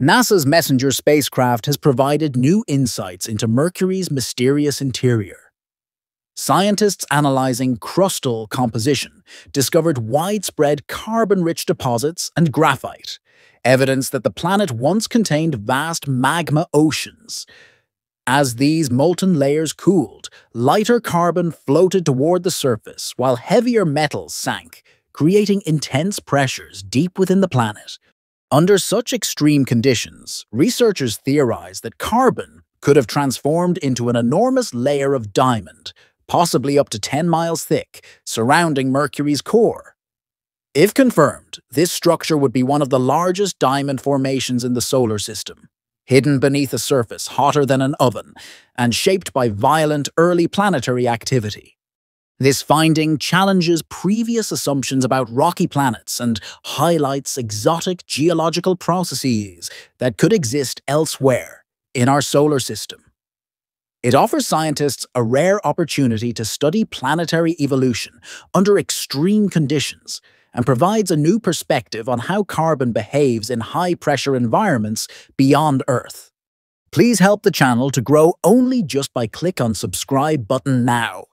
NASA's Messenger spacecraft has provided new insights into Mercury's mysterious interior. Scientists analyzing crustal composition discovered widespread carbon-rich deposits and graphite, evidence that the planet once contained vast magma oceans. As these molten layers cooled, lighter carbon floated toward the surface while heavier metals sank, creating intense pressures deep within the planet. Under such extreme conditions, researchers theorize that carbon could have transformed into an enormous layer of diamond, possibly up to 10 miles thick, surrounding Mercury's core. If confirmed, this structure would be one of the largest diamond formations in the solar system, hidden beneath a surface hotter than an oven and shaped by violent early planetary activity. This finding challenges previous assumptions about rocky planets and highlights exotic geological processes that could exist elsewhere in our solar system. It offers scientists a rare opportunity to study planetary evolution under extreme conditions and provides a new perspective on how carbon behaves in high-pressure environments beyond Earth. Please help the channel to grow only just by click on subscribe button now.